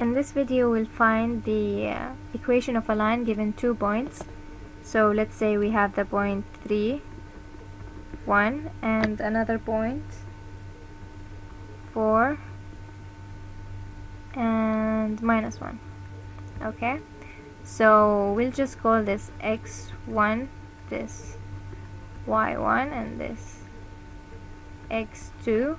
In this video we'll find the uh, equation of a line given two points. So let's say we have the point 3, 1 and another point 4 and minus 1. Okay, so we'll just call this x1, this y1 and this x2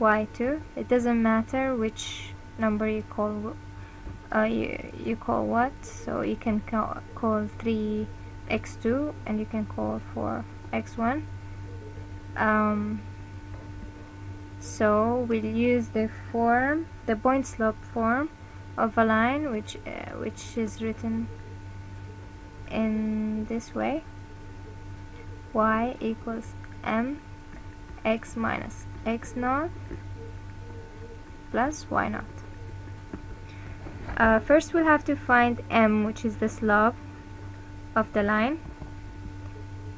y2 it doesn't matter which number you call uh, you, you call what? So you can call, call 3 x2 and you can call 4 x1 um, so we'll use the form the point slope form of a line which uh, which is written in this way. Y equals m x minus x naught plus y naught uh, first we'll have to find m which is the slope of the line.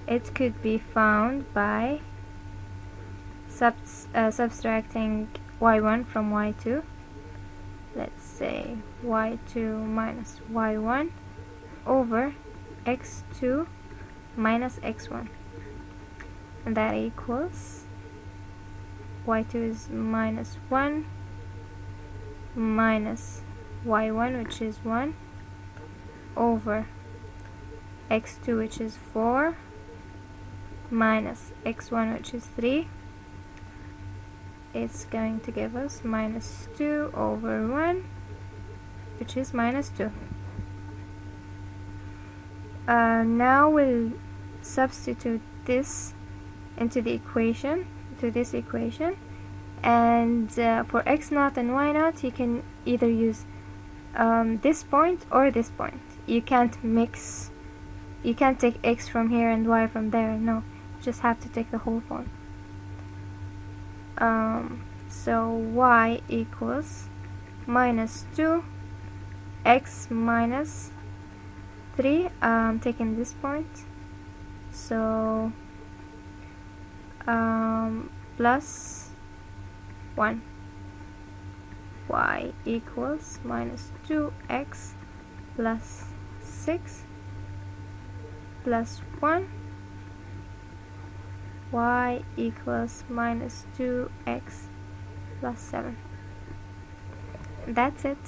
It could be found by subs uh, subtracting y1 from y2 let's say y2 minus y1 over x2 minus x1 and that equals y2 is minus 1 minus y1 which is 1 over x2 which is 4 minus x1 which is 3 it's going to give us minus 2 over 1 which is minus 2 uh, now we'll substitute this into the equation to this equation. And uh, for x naught and y naught you can either use um, this point or this point. You can't mix you can't take x from here and y from there no. You just have to take the whole point. Um, so y equals minus 2 x minus 3 I'm taking this point. So um, plus 1 y equals minus 2x plus 6 plus 1 y equals minus 2x plus 7 that's it